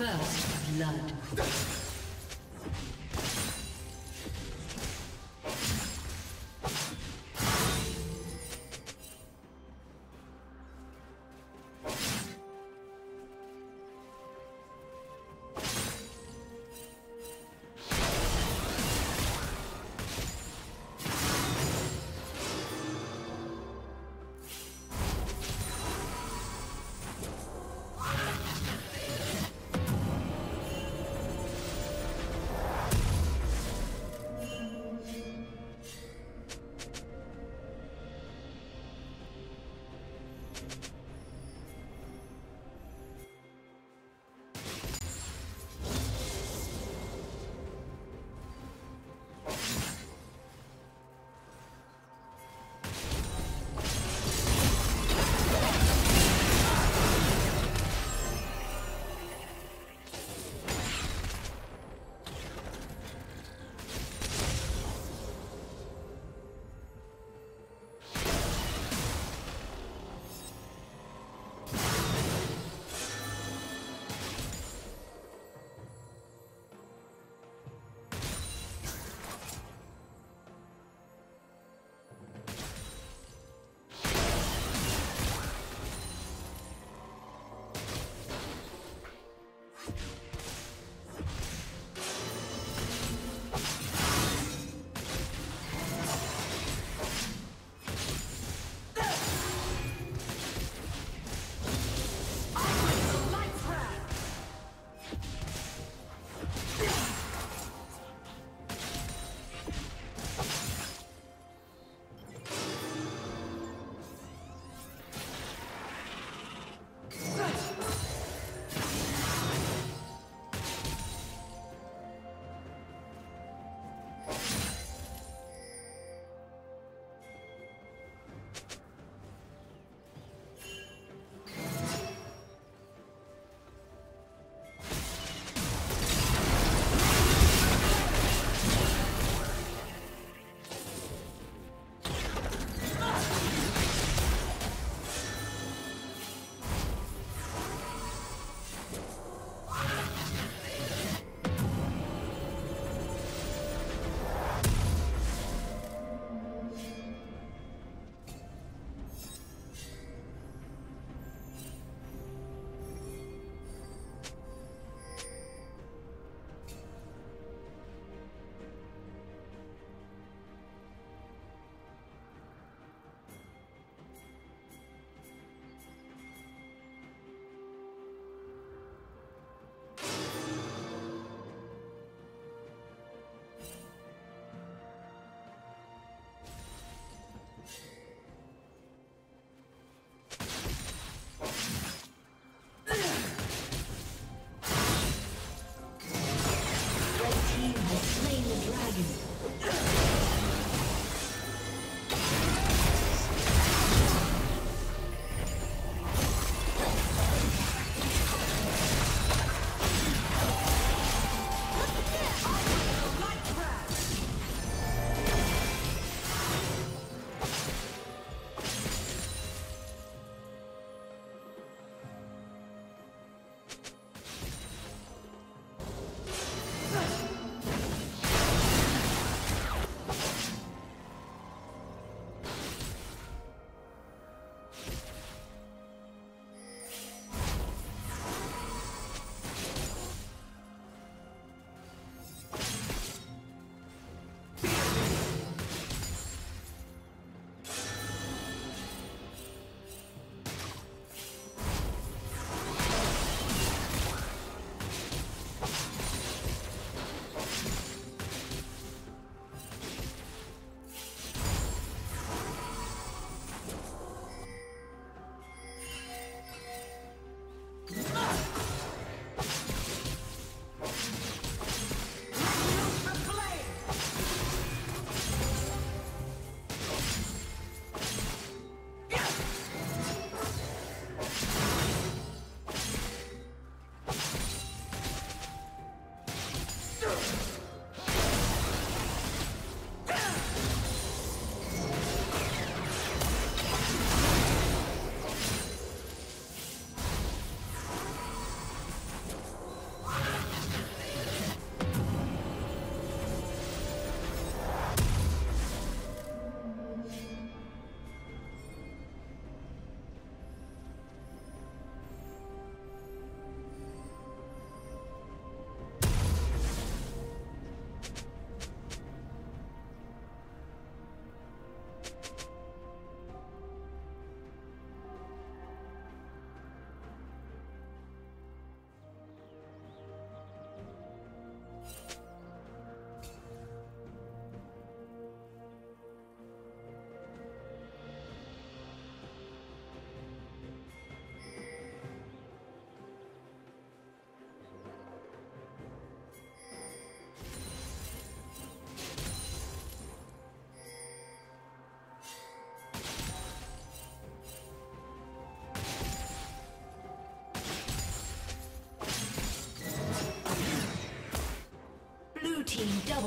First blood.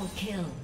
Double kill.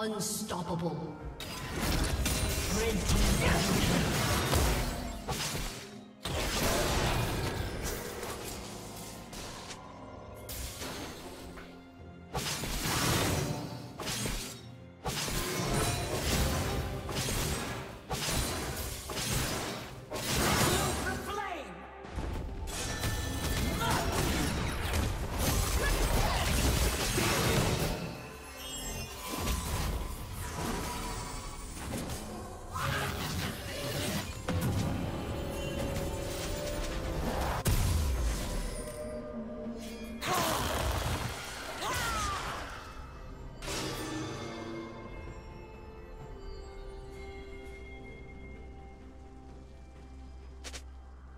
Unstoppable.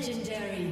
Legendary.